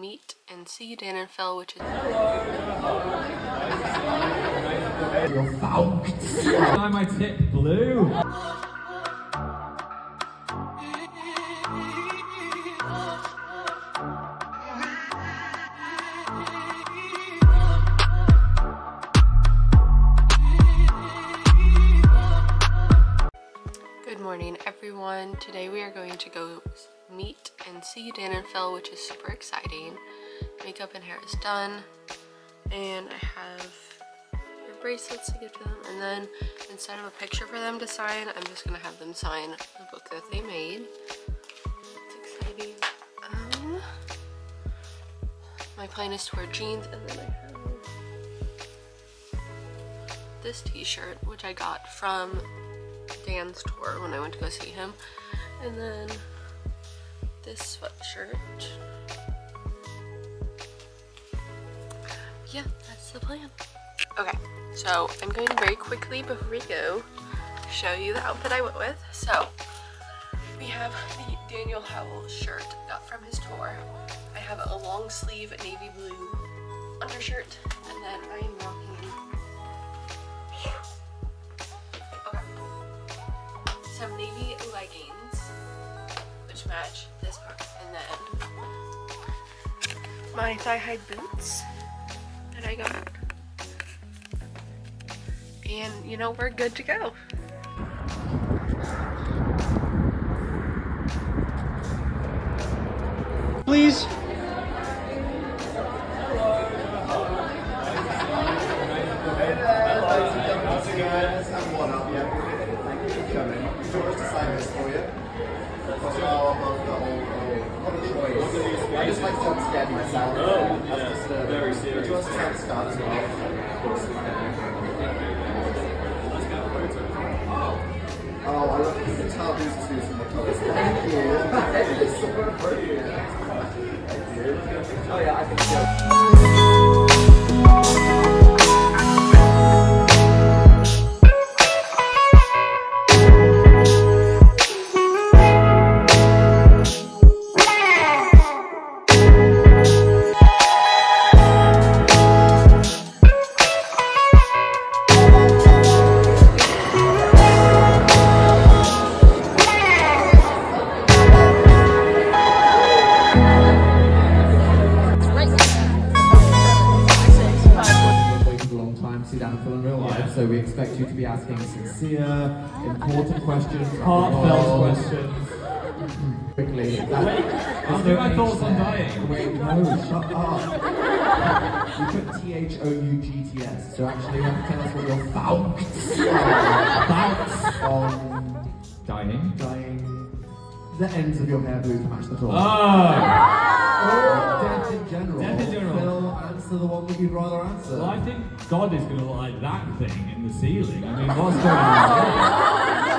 meet and see Dan and Phil, which is Why my tip blue? Everyone. Today we are going to go meet and see Dan and Phil, which is super exciting. Makeup and hair is done, and I have their bracelets to give to them. And then instead of a picture for them to sign, I'm just gonna have them sign the book that they made. It's exciting. Um, my plan is to wear jeans, and then I have this t-shirt, which I got from Dan's tour when I went to go see him. And then this sweatshirt. Yeah, that's the plan. Okay, so I'm going to very quickly before we go show you the outfit I went with. So we have the Daniel Howell shirt got from his tour. I have a long sleeve navy blue undershirt and then I am rocking match this part, and then my thigh-high boots that I got. And you know, we're good to go. Please. Like to understand myself. Oh, yeah. Very serious. Do you want to try to start as well? So we expect you to be asking sincere, important questions. Heartfelt questions. Quickly. I'll do my thoughts on dying. Wait, no, shut up. you put T-H-O-U-G-T-S, so actually you have to tell us what your thoughts are. Thoughts on Dying. dyeing the ends of your hair blue to match the top. Oh! Or death in general. Death in general. Phil, answer the one that you'd rather answer. Well, I think God is going to like that thing in the ceiling. I mean, what's oh. going on?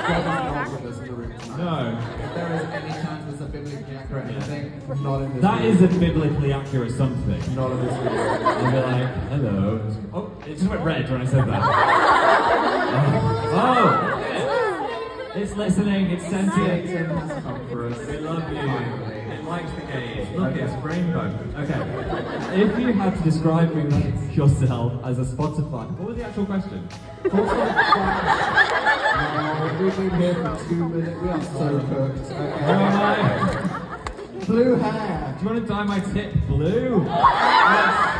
God is not with us in the room tonight. No. If there is any chance there's a biblically accurate anything, not in this That room. is a biblically accurate something. Not in this room. And be like, hello. Oh, it just went red when I said that. oh! It's listening, it's sentient. Has come for us. We love you. It likes the gaze. Look, it's rainbow. Okay. If you had to describe yourself as a Spotify, what was the actual question? No, we've been here for two minutes. We are so cooked. Okay. I? Blue hair. Do you want to dye my tip blue? Tips.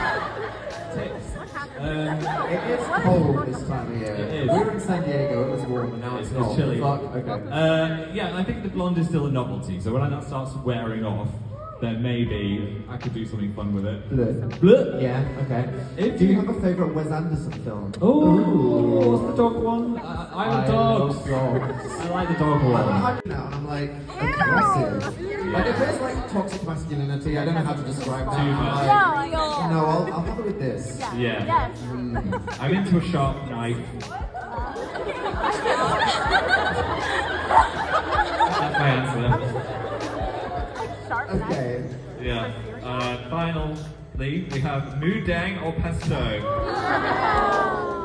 Um, It is cold this time of year. It is. We were in San Diego, it was warm, and now it's, It's not. chilly. Fuck, okay. uh, yeah, I think the blonde is still a novelty. So when that starts wearing off, then maybe I could do something fun with it. Blue. Blue. Yeah, okay. If Do you you- have a favourite Wes Anderson film? Oh, what's the dog one? Uh, I I love dogs. love dogs. I like the dog I'm one. hungry now, and I'm like, aggressive. Like, if there's like toxic masculinity, I don't know how to describe that. Too I'm much. like, No, no. no, I'll, I'll have it with this. Yeah. Yes. I'm into a sharp knife. That's my answer. Okay. Yeah. Uh, finally, we have Moo Deng or pesto.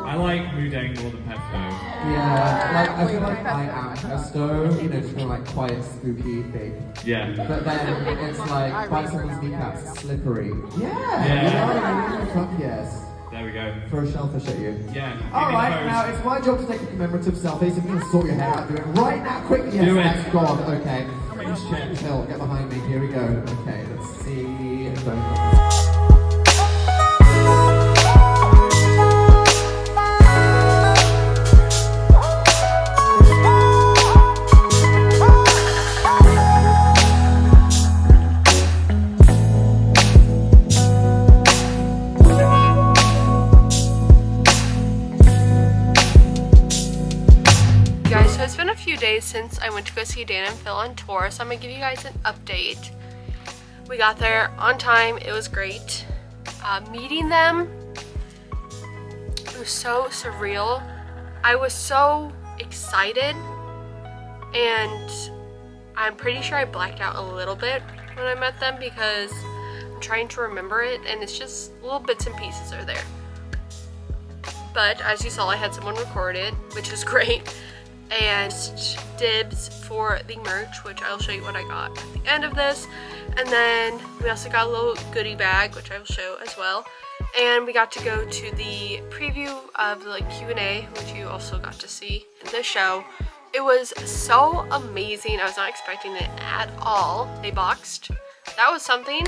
I like Moo Deng more than pesto. Yeah, like I feel like I am pesto, you know, just kind of like quiet, spooky thing. Yeah. But then it's like bite someone's kneecaps, slippery. Yeah. Yeah. You know what Fuck yes. There we go. Throw a shellfish at you. Yeah. give me the right, pose. now it's my job to take a commemorative selfie. So if you can sort your hair out, do it right now, quick. Yes, Do it. that's gone. Okay. Get behind me. Here we go. Okay, let's see. Days since I went to go see Dan and Phil on tour, so I'm gonna give you guys an update. We got there on time, it was great. Uh, meeting them, it was so surreal. I was so excited, and I'm pretty sure I blacked out a little bit when I met them because I'm trying to remember it, and it's just little bits and pieces are there. But as you saw, I had someone record it, which is great and dibs for the merch, which I'll show you what I got at the end of this. And then we also got a little goodie bag, which I will show as well. And we got to go to the preview of the like Q&A, which you also got to see in the show. It was so amazing. I was not expecting it at all. They boxed. That was something.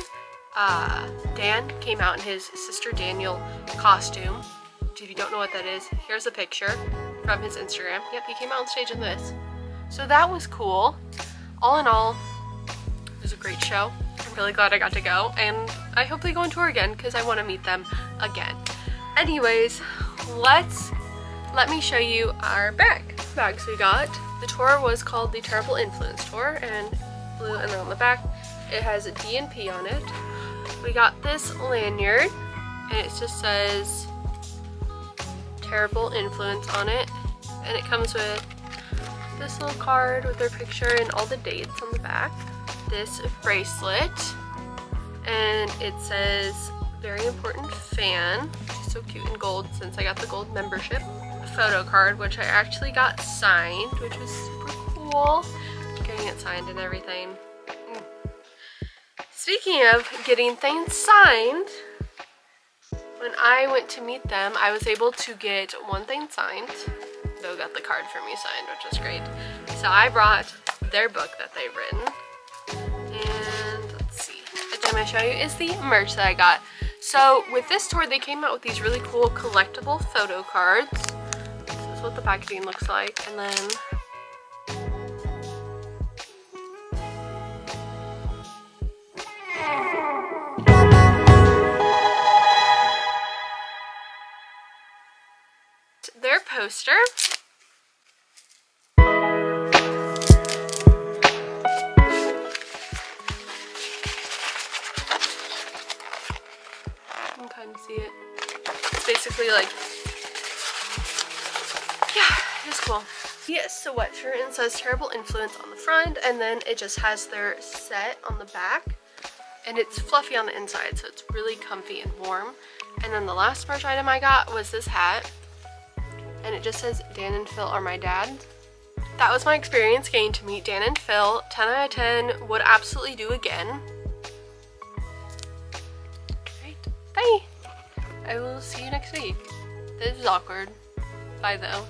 Uh, Dan came out in his Sister Daniel costume. If you don't know what that is, here's a picture from his Instagram. Yep, he came out on stage in this. So that was cool. All in all, it was a great show. I'm really glad I got to go, and I hope they go on tour again because I want to meet them again. Anyways, let's let me show you our bag. Bags we got. The tour was called the Terrible Influence Tour, and blue, and then on the back it has a D and P on it. We got this lanyard, and it just says terrible influence on it and it comes with this little card with their picture and all the dates on the back. This bracelet. And it says very important fan. Which is so cute in gold since I got the gold membership. A photo card which I actually got signed which was super cool. Getting it signed and everything. Speaking of getting things signed when I went to meet them, I was able to get one thing signed. Though got the card for me signed, which was great. So I brought their book that they've written. And let's see. Which I'm gonna show you is the merch that I got. So with this tour, they came out with these really cool collectible photo cards. This is what the packaging looks like. And then their poster. You can kind of see it. It's basically like, yeah, it's cool. Yes, a sweatshirt and says terrible influence on the front, and then it just has their set on the back, and it's fluffy on the inside, so it's really comfy and warm. And then the last merch item I got was this hat, and it just says Dan and Phil are my dad. That was my experience getting to meet Dan and Phil. 10 out of 10 would absolutely do again. Right, bye. I will see you next week. This is awkward. Bye though.